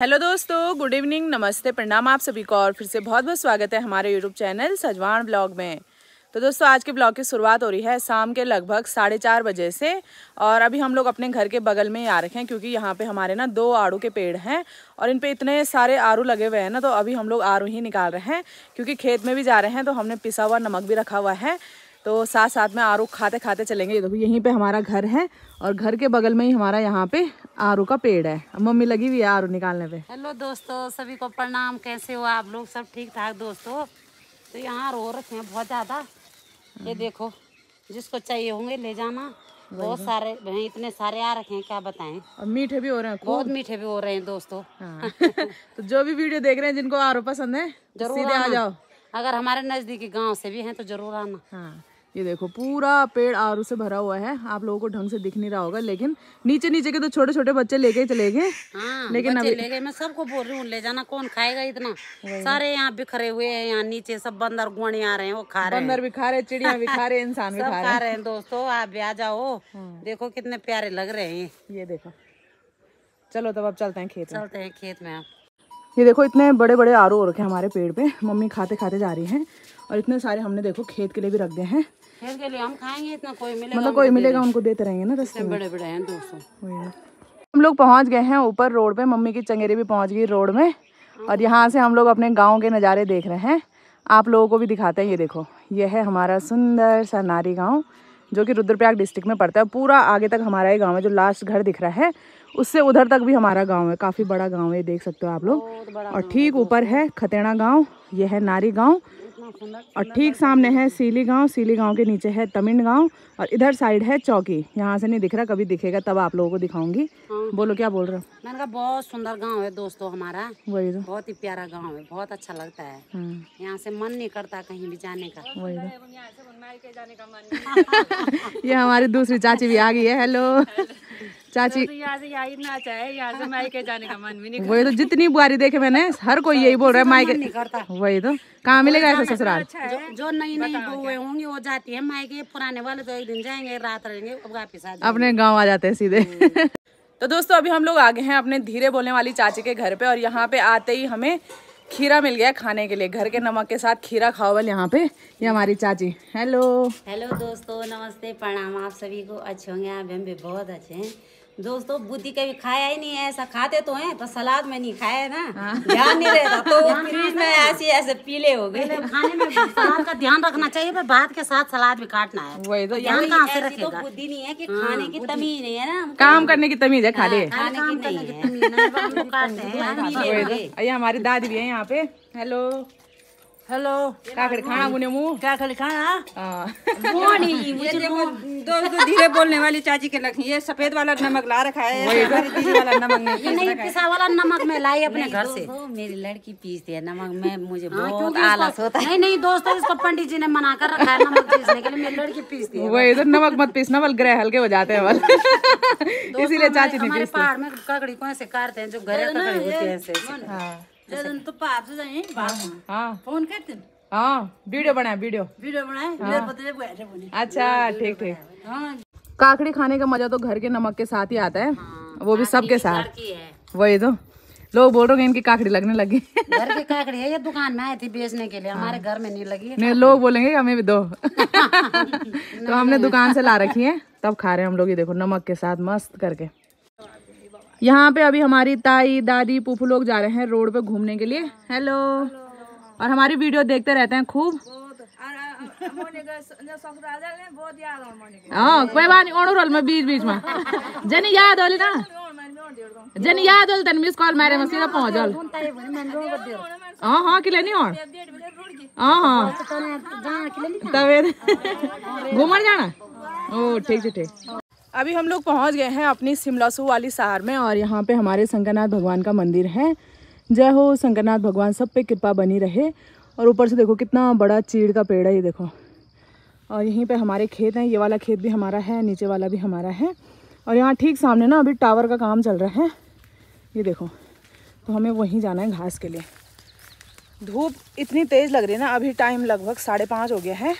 Hello दोस्तों, good evening, नमस्ते, प्रणाम आप सभी को और फिर से बहुत बहुत स्वागत है हमारे यूट्यूब चैनल सजवान ब्लॉग में। तो दोस्तों, आज के ब्लॉग की शुरुआत हो रही है शाम के लगभग साढ़े चार बजे से और अभी हम लोग अपने घर के बगल में ही आ रखे हैं क्योंकि यहाँ पे हमारे ना दो आड़ू के पेड़ हैं और इन पे इतने सारे आड़ू लगे हुए हैं ना तो अभी हम लोग आड़ू ही निकाल रहे हैं क्योंकि खेत में भी जा रहे हैं तो हमने पिसा हुआ नमक भी रखा हुआ है। तो साथ साथ में आरू खाते खाते चलेंगे। तो यहीं पे हमारा घर है और घर के बगल में ही हमारा यहाँ पे आरू का पेड़ है। मम्मी लगी हुई है आरू निकालने पे। हेलो दोस्तों सभी को प्रणाम। कैसे हो आप लोग? सब ठीक ठाक दोस्तों? तो यहाँ रो रखे हैं बहुत ज़्यादा। ये देखो जिसको चाहिए होंगे ले जाना। बहुत सारे इतने सारे आ रखे हैं क्या बताएँ। और मीठे भी हो रहे हैं बहुत मीठे भी हो रहे हैं दोस्तों। हाँ। तो जो भी वीडियो देख रहे हैं जिनको आरू पसंद है ज़रूर सीधे आ जाओ। अगर हमारे नज़दीकी गाँव से भी हैं तो ज़रूर आना। हाँ। ये देखो पूरा पेड़ आरू से भरा हुआ है। आप लोगों को ढंग से दिख नहीं रहा होगा लेकिन नीचे नीचे के तो छोटे छोटे बच्चे लेके ही चले गए हाँ लेकिन बच्चे ले गए मैं सबको बोल रही हूँ ले जाना कौन खाएगा इतना? सारे यहाँ बिखरे हुए हैं यहाँ नीचे सब बंदर गुआने आ रहे हैं वो खा रहे बंदर भी खा रहे चिड़िया भी खा रहे इंसान भी खा रहे हैं। दोस्तों आप भी आ जाओ। हाँ। देखो कितने प्यारे लग रहे हैं। ये देखो। चलो तब अब चलते हैं खेत चलते हैं खेत में आप। ये देखो इतने बड़े बड़े आरू हो रखे हमारे पेड़ पे। मम्मी खाते खाते जा रही हैं और इतने सारे हमने देखो खेत के लिए भी रख दिए हैं। खेत के लिए हम खाएँगे इतना कोई मिलेगा मतलब कोई मिलेगा उनको देते रहेंगे ना रस्ते बड़े बड़े हैं हम लोग पहुँच गए हैं ऊपर रोड पे मम्मी की चंगेरी भी पहुँच गई रोड में। और यहाँ से हम लोग अपने गाँव के नज़ारे देख रहे हैं। आप लोगों को भी दिखाते हैं ये देखो। ये है हमारा सुंदर सा नारी गाँव जो कि रुद्रप्रयाग डिस्ट्रिक्ट में पड़ता है। पूरा आगे तक हमारा ये गाँव है जो लास्ट घर दिख रहा है। उससे उधर तक भी हमारा गाँव है। काफ़ी बड़ा गाँव है देख सकते हो आप लोग। और ठीक ऊपर है खतेड़ा गाँव ये है नारी गाँव। और ठीक सामने है सीली गाँव। सीली गाँव के नीचे है तमिन गाँव और इधर साइड है चौकी। यहाँ से नहीं दिख रहा कभी दिखेगा तब आप लोगों को दिखाऊँगी। हाँ। बोलो क्या बोल रहे हो? मैंने कहा बहुत सुंदर गाँव है दोस्तों हमारा। वही तो। बहुत ही प्यारा गाँव है बहुत अच्छा लगता है। हाँ, यहाँ से मन नहीं करता कहीं भी जाने का। वही तो। ये हमारी दूसरी चाची भी आ गई है हेलो। चाची यहाँ से यहाँ ना चाहे यहाँ से मायके जाने का मन भी नहीं वही तो जितनी बुआरी देखे मैंने हर कोई यही बोल रहा है मायके नहीं वही तो कहाँ मिलेगा ऐसा ससुराल? जो, जो नई नई बहुएँ होंगी वो जाती है मायके पुराने वाले तो एक दिन जाएँगे रात रहेंगे वापिस अपने गाँव आ जाते हैं सीधे। तो दोस्तों अभी हम लोग आगे गए हैं अपने धीरे बोलने वाली चाची के घर पे और यहाँ पे आते ही हमें खीरा मिल गया खाने के लिए। घर के नमक के साथ खीरा खाओवल यहाँ पे ये हमारी चाची। हेलो हेलो दोस्तों नमस्ते प्रणाम आप सभी को अच्छे होंगे आप हम भी बहुत अच्छे हैं। दोस्तों बुद्धि कभी खाया ही नहीं है ऐसा खाते तो हैं पर सलाद में नहीं खाया है ना। ध्यान नहीं रहता तो फ्रिज में ऐसे ऐसे पीले हो गए। खाने में सलाद का ध्यान रखना चाहिए पर भात के साथ सलाद भी काटना है। वही तो ध्यान कहाँ से रखेगा तो बुद्धि नहीं है कि खाने की तमीज नहीं है ना काम करने की तमीज है खाली खाने की नहीं है। तमीज नहीं है, हैं हो ये हमारी दादी भी है यहाँ पे। हेलो। हेलो। काकड़ी खाना बुने मुँह? क्या खाली खाना? हाँ। ये देखो दोस्तों धीरे बोलने वाली चाची के लखी ये सफ़ेद वाला नमक ला रखा है हमारी दीदी वाला नमक नहीं ये नहीं पिसा वाला नमक मैं लाई अपने घर से। मेरी लड़की पीसती है नमक मैं मुझे बहुत आलस होता है। नहीं नहीं दोस्तों इसको पंडित जी ने मना कर रखा है नमक पीसने के लिए मेरी लड़की पीसती है वही तो नमक मत पीसना बल ग्रह हल्के हो जाते हैं बल इसीलिए चाची नहीं हमारे पहाड़ में ककड़ी को ऐसे काटते हैं जो घरे ककड़ी होती है ऐसे ऐसे। हाँ। तो पाप से जाए हाँ फ़ोन करते हाँ? वीडियो बनाए वीडियो। वीडियो बनाए? अच्छा ठीक ठीक। हाँ। काकड़ी खाने का मज़ा तो घर के नमक के साथ ही आता है। वो भी सबके साथ। वही तो। लोग बोल रहे हैं इनकी काकड़ी लगने लगी। घर की काकड़ी है ये दुकान में आई थी बेचने के लिए। हमारे घर में नहीं लगी। नहीं लोग बोलेंगे हमें भी दो। तो हमने दुकान से ला रखी है तब खा रहे हैं हम लोग। ये देखो नमक के साथ मस्त करके। यहाँ पे अभी हमारी ताई दादी पुफू लोग जा रहे हैं रोड पे घूमने के लिए। हेलो और हमारी वीडियो देखते रहते हैं खूब। हाँ कोई बात नहीं ओणु रोल में बीच बीच में। जनी याद होली ना? जनी याद होली तन मिस कॉल मारे में सीधा पहुँच जल हाँ हाँ किले नहीं और? हाँ हाँ। तबे घूमने जाना? ओ ठीक है ठीक। अभी हम लोग पहुँच गए हैं अपनी सिमलासू वाली शहर में और यहाँ पे हमारे शंकरनाथ भगवान का मंदिर है। जय हो शंकरनाथ भगवान, सब पे कृपा बनी रहे। और ऊपर से देखो कितना बड़ा चीड़ का पेड़ है ये देखो। और यहीं पे हमारे खेत हैं, ये वाला खेत भी हमारा है, नीचे वाला भी हमारा है। और यहाँ ठीक सामने ना अभी टावर का काम चल रहा है। ये देखो तो हमें वहीं जाना है घास के लिए। धूप इतनी तेज़ लग रही है ना, अभी टाइम लगभग साढ़े पाँच हो गया है।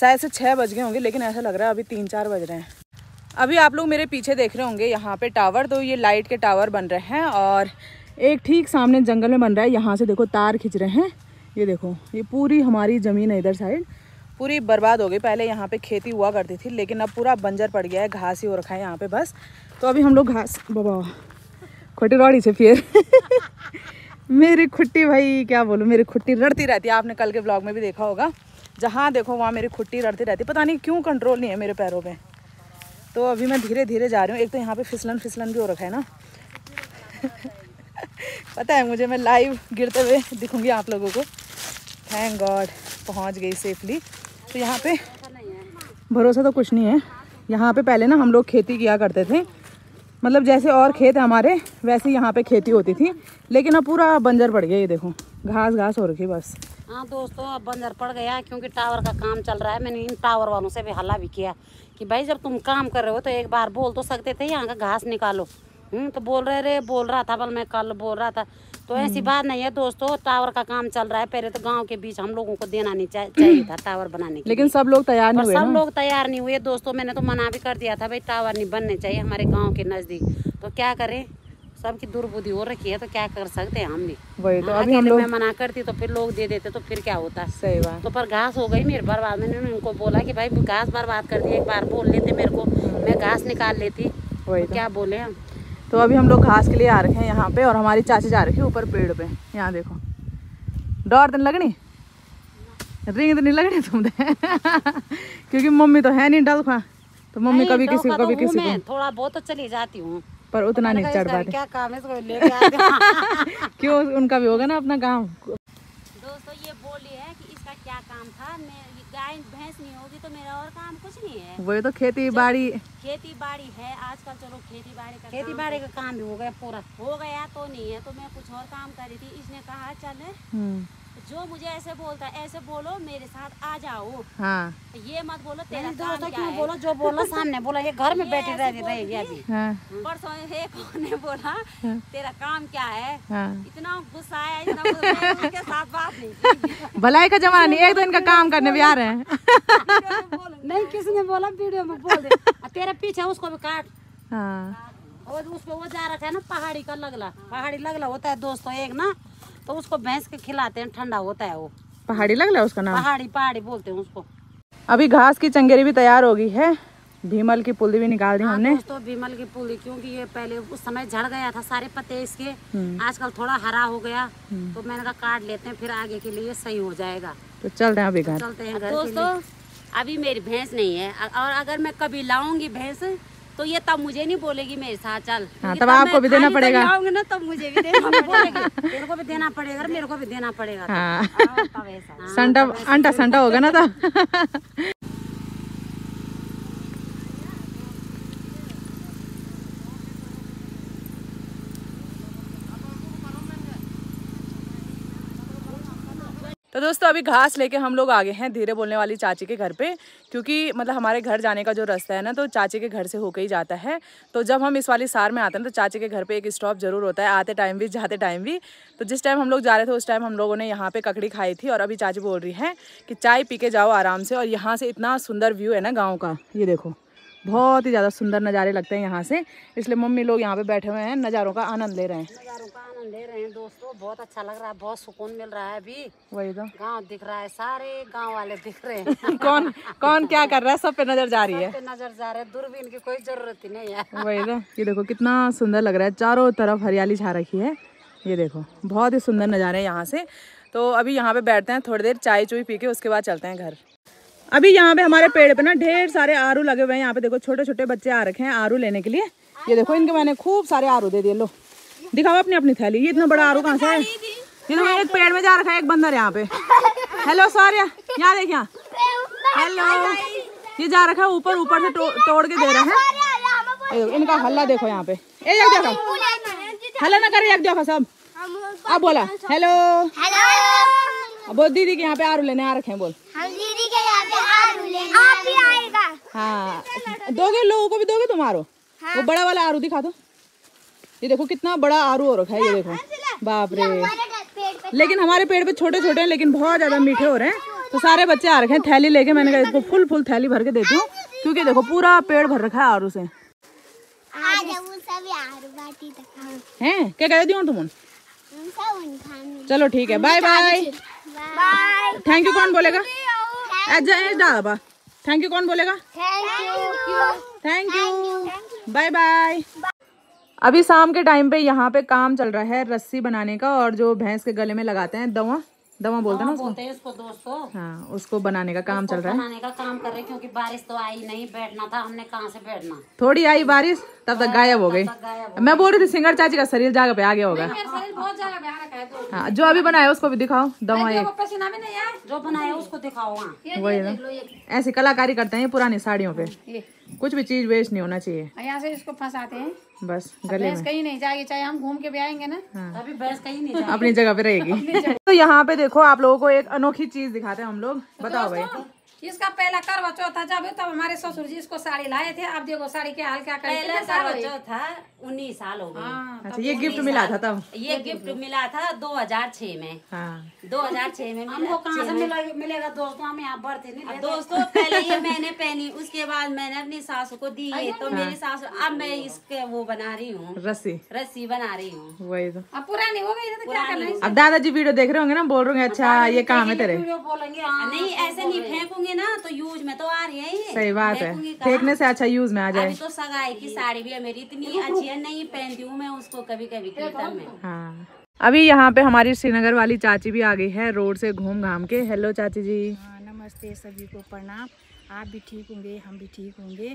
शायद से छः बज गए होंगे, लेकिन ऐसा लग रहा है अभी तीन चार बज रहे हैं। अभी आप लोग मेरे पीछे देख रहे होंगे, यहाँ पे टावर तो ये लाइट के टावर बन रहे हैं और एक ठीक सामने जंगल में बन रहा है। यहाँ से देखो तार खींच रहे हैं। ये देखो, ये पूरी हमारी ज़मीन है इधर साइड। पूरी बर्बाद हो गई। पहले यहाँ पे खेती हुआ करती थी, लेकिन अब पूरा बंजर पड़ गया है। घास ही हो रखा है यहाँ पे बस। तो अभी हम लोग घास, बाबा, खोटी रौड़ी से फिर। मेरी खुट्टी भाई, क्या बोलूँ, मेरी खुट्टी रड़ती रहती है। आपने कल के ब्लॉग में भी देखा होगा। जहाँ देखो, वहाँ मेरी खुट्टी रड़ती रहती पता नहीं क्यों कंट्रोल नहीं है मेरे पैरों पे। तो अभी मैं धीरे धीरे जा रही हूँ। एक तो यहाँ पे फिसलन फिसलन भी हो रखा है ना। पता है मुझे, मैं लाइव गिरते हुए दिखूँगी आप लोगों को। थैंक गॉड पहुँच गई सेफली तो यहाँ पे भरोसा तो कुछ नहीं है। यहाँ पे पहले ना हम लोग खेती किया करते थे। मतलब जैसे और खेत हमारे, वैसे यहाँ पे खेती होती थी। लेकिन अब पूरा बंजर पड़ गया ये देखो। घास घास हो रखी बस। हाँ दोस्तों, अब बंजर पड़ गया क्योंकि टावर का काम चल रहा है। मैंने इन टावर वालों से भी हल्ला भी किया। कि भाई जब तुम काम कर रहे हो तो एक बार बोल तो सकते थे यहाँ का घास निकालो। हम्म तो बोल रहे रे बोल रहा था बल मैं कल बोल रहा था। तो ऐसी बात नहीं है दोस्तों टावर का काम चल रहा है। पहले तो गाँव के बीच हम लोगों को देना नहीं चा- चाहिए था टावर बनाने के लेकिन सब लोग तैयार नहीं हुए सब लोग तैयार नहीं हुए। दोस्तों मैंने तो मना भी कर दिया था भाई टावर नहीं बनने चाहिए हमारे गाँव के नज़दीक। तो क्या करें? सबकी दुर्बुद्धि हो रखी है तो क्या कर सकते हैं हम भी? वही तो अभी हम लोग मैं मना करती तो फिर लोग दे देते तो फिर क्या होता? सही बात। तो पर घास हो गई मेरे बर्बाद। मैंने उनको बोला कि भाई घास बर्बाद कर दी एक बार बोल लेते मेरे को मैं घास निकाल लेती। वही तो तो। क्या बोले हम? तो अभी हम लोग घास के लिए आ रखे हैं यहाँ पे और हमारी चाची जा रखी है ऊपर पेड़ पे। यहाँ देखो। डर तो लगनी? रिंग तो नहीं लगनी तुम क्योंकि मम्मी तो है नहीं डल खा तो मम्मी कभी तो किसी को कभी किसी को। थोड़ा बहुत तो चली जाती हूँ। पर उतना नहीं चढ़ पाते. क्या काम है? इसको लेके क्यों? उनका भी होगा ना अपना काम दोस्तों ये बोली है कि इसका क्या काम था? मैं गाय भैंस नहीं होगी तो मेरा और काम कुछ नहीं है। वही तो खेती बाड़ी। खेती बाड़ी है आजकल चलो खेती बाड़ी का खेती बाड़ी का काम भी हो गया पूरा। हो गया तो नहीं है तो मैं कुछ और काम कर रही थी। इसने कहा चल हम्म, जो मुझे ऐसे बोलता है ऐसे बोलो मेरे साथ आ जाओ। हाँ। ये मत बोलो तेरा काम क्या है? बोलो? जो बोलो सामने बोला। ये घर में बैठी रह रहेगी अभी। हाँ। परसों हे कौन ने बोला तेरा काम क्या है? हाँ। इतना गुस्सा आया इतना गुस्सा आया, साथ बात नहीं भलाई का जमाना नहीं एक तो इनका काम करने भी आ रहे हैं। नहीं किसने बोला वीडियो में बोल दे। तेरे पीछे उसको भी काट। हाँ। और उस पे वो जा रखा है ना पहाड़ी का लगला। पहाड़ी लगला होता है दोस्तों एक ना तो उसको भैंस के खिलाते हैं ठंडा होता है वो। पहाड़ी लग रहा उसका नाम? पहाड़ी पहाड़ी बोलते हैं उसको। अभी घास की चंगेरी भी तैयार हो गई है। भीमल की पुली भी निकाल दी हाँ, हमने। तो भीमल की पुली क्योंकि ये पहले उस समय झड़ गया था सारे पत्ते इसके। आजकल थोड़ा हरा हो गया तो मैंने कहा काट लेते हैं फिर आगे के लिए सही हो जाएगा। तो चल रहे हैं अभी घर। चलते हैं दोस्तों अभी मेरी भैंस नहीं है। और अगर मैं कभी लाऊँगी भैंस तो ये तब मुझे नहीं बोलेगी मेरे साथ चल। हाँ, तब आपको भी देना पड़ेगा। लाऊँगी ना तब मुझे भी देना बोलेगी तेरे को भी देना पड़ेगा मेरे को भी देना पड़ेगा। हाँ। हाँ, तब ऐसा हाँ। संडा अंडा संडा होगा ना तो तो दोस्तों, अभी घास लेके हम लोग आगे हैं धीरे बोलने वाली चाची के घर पे, क्योंकि मतलब हमारे घर जाने का जो रास्ता है ना तो चाची के घर से होके ही जाता है। तो जब हम इस वाली सार में आते हैं तो चाची के घर पे एक स्टॉप ज़रूर होता है, आते टाइम भी, जाते टाइम भी। तो जिस टाइम हम लोग जा रहे थे, उस टाइम हम लोगों ने यहाँ पे ककड़ी खाई थी और अभी चाची बोल रही है कि चाय पी के जाओ आराम से और यहाँ से इतना सुंदर व्यू है ना गाँव का। ये देखो। बहुत ही ज़्यादा सुंदर नज़ारे लगते हैं यहाँ से। इसलिए मम्मी लोग यहाँ पे बैठे हुए हैं नज़ारों का आनंद ले रहे हैं। नज़ारों का आनंद ले रहे हैं दोस्तों बहुत अच्छा लग रहा है बहुत सुकून मिल रहा है अभी। वही तो। गाँव दिख रहा है सारे गाँव वाले दिख रहे हैं। कौन कौन क्या कर रहा है? सब पे नज़र जा रही है। नज़र जा रहे हैं दूरबीन की कोई ज़रूरत ही नहीं है। वही तो। ये देखो कितना सुंदर लग रहा है चारों तरफ़ हरियाली छा रखी है। ये देखो बहुत ही सुंदर नज़ारे हैं यहाँ से। तो अभी यहाँ पे बैठते हैं थोड़ी देर चाय चुई पी के उसके बाद चलते हैं घर। अभी यहाँ पे हमारे पेड़ पे ना ढेर सारे आरू लगे हुए हैं। यहाँ पे देखो छोटे छोटे बच्चे आ रखे हैं आरू लेने के लिए। ये देखो इनके मैंने खूब सारे आरू दे दिए। लो। दिखाओ अपनी अपनी थैली। ये इतना बड़ा आरू कहाँ से है? ये देखो एक पेड़ में जा रखा है एक बंदर यहाँ पे। हेलो सौर्य यहाँ देख यहाँ। हेलो ये जा रखा है ऊपर ऊपर से तोड़ के दे रहे हैं। इनका हल्ला देखो यहाँ पे। ए एक देखो। हल्ला ना करे एक देखो सब। अब बोला। हेलो अब बोल दीदी के यहाँ पे आरू लेने आ रखे हैं बोल। हाँ। दोगे लोगों को भी दोगे तुम आरू वो बड़ा वाला आरू दिखा दो। ये देखो कितना बड़ा आरू हो रखा है ये देखो बाप रे। लेकिन हमारे पेड़ पे छोटे छोटे हैं लेकिन बहुत ज़्यादा मीठे हो रहे हैं। तो सारे बच्चे आ रखे हैं थैली लेके। मैंने कहा इसको फुल फुल थैली भर के देती हूँ। क्योंकि देखो पूरा पेड़ भर रखा है आरू से। हैं? क्या कह दी तुम चलो ठीक है बाय बाय थैंक यू कौन बोलेगा? डाबा थैंक यू कौन बोलेगा? Thank you thank you bye bye अभी शाम के टाइम पे यहाँ पे काम चल रहा है रस्सी बनाने का और जो भैंस के गले में लगाते हैं दवा। दवा बोलते हैं ना उसको? बोलते हैं उसको दोस्तों। हाँ उसको बनाने का काम चल रहा है। बनाने का काम कर रहे क्योंकि बारिश तो आई नहीं बैठना था हमने कहाँ से बैठना? थोड़ी आई बारिश तब तक गायब हो गई। मैं बोल रही थी सिंगर चाची का शरीर जगह पे आ गया होगा। है तो। हाँ जो अभी बनाया उसको भी दिखाओ दवा जो बनाया उसको दिखाओ वही। ना। ऐसी कलाकारी करते हैं पुरानी साड़ियों पे। कुछ भी चीज़ वेस्ट नहीं होना चाहिए। यहाँ से इसको फंसाते हैं। बस गले में। कहीं नहीं जाएगी चाहे हम घूम के भी आएँगे ना। हाँ। अभी भैंस कहीं नहीं जाएगी। अपनी जगह पे रहेगी। तो यहाँ पे देखो आप लोगों को एक अनोखी चीज़ दिखाते हैं हम लोग। बताओ भाई। इसका पहला करवा चौथ था जब तब हमारे ससुर जी इसको साड़ी लाए थे। अब देखो साड़ी के हाल क्या करे पहले करवा चौथ था उन्नीस साल हो गए। हाँ, अच्छा ये गिफ्ट मिला था तब? ये गिफ्ट मिला था 2006 में। दो हज़ार 2006 में हमको कहाँ से मिलेगा दोस्तों हम यहाँ बढ़ते नहीं दोस्तों पहले ये मैंने पहनी उसके बाद मैंने अपनी सासू को दी है तो मेरी सासू अब मैं इसके वो बना रही हूँ। रस्सी। रस्सी बना रही हूँ। वही तो। अब पुरानी हो गई तो क्या करना है अब दादाजी वीडियो देख रहे होंगे ना बोल रहे होंगे अच्छा ये काम है तेरे? बोलेंगे हाँ नहीं ऐसे नहीं फेंकूँगी ना तो यूज़ में तो आ रही है सही बात है? फेंकने से अच्छा यूज़ में आ जाए। अभी तो सगाई की साड़ी भी है मेरी इतनी अच्छी है नहीं पहनती हूँ मैं उसको कभी कभी कीर्तन में। हाँ। अभी यहाँ पे हमारी श्रीनगर वाली चाची भी आ गई है रोड से घूम घाम के। हेलो चाची जी। हाँ, नमस्ते सभी को प्रणाम। आप भी ठीक होंगे हम भी ठीक होंगे।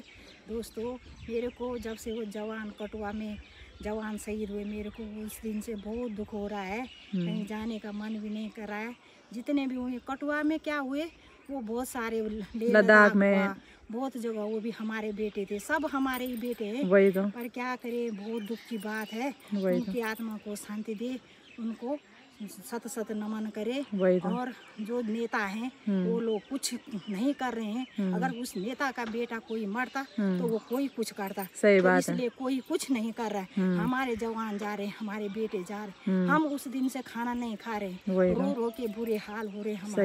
दोस्तों मेरे को जब से वो जवान कटवा में जवान शहीद हुए मेरे को उस दिन से बहुत दुख हो रहा है। कहीं जाने का मन भी नहीं कर रहा है। जितने भी हुए कटवा में क्या हुए वो बहुत सारे लद्दाख में। बहुत जगह वो भी हमारे बेटे थे सब हमारे ही बेटे हैं वही तो पर क्या करे बहुत दुख की बात है वही तो। उनकी आत्मा को शांति दे उनको सत सत नमन करे। तो। और जो नेता हैं वो लोग कुछ नहीं कर रहे हैं। अगर उस नेता का बेटा कोई मरता तो वो कोई कुछ करता। सही तो बात है। इसलिए कोई कुछ नहीं कर रहा है। हमारे जवान जा रहे हमारे बेटे जा रहे। हम उस दिन से खाना नहीं खा रहे। रो रो के बुरे हाल हो रहे हैं हमारे।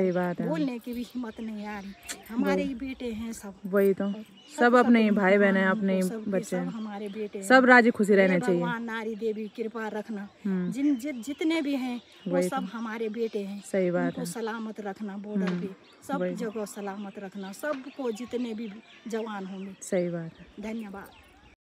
बोलने की भी हिम्मत नहीं आ रही। हमारे ही बेटे हैं सब। वही तो। सब अपने ही भाई बहन है अपने ही बच्चे सब हैं। हमारे बेटे सब राज्य खुशी रहना रहने चाहिए। भगवान नारी देवी कृपा रखना। जिन जि, जितने भी हैं वो सब हमारे बेटे हैं। सही बात है। सलामत रखना बॉर्डर पे। सब जगह सलामत रखना। सबको जितने भी जवान होंगे। सही बात है। धन्यवाद।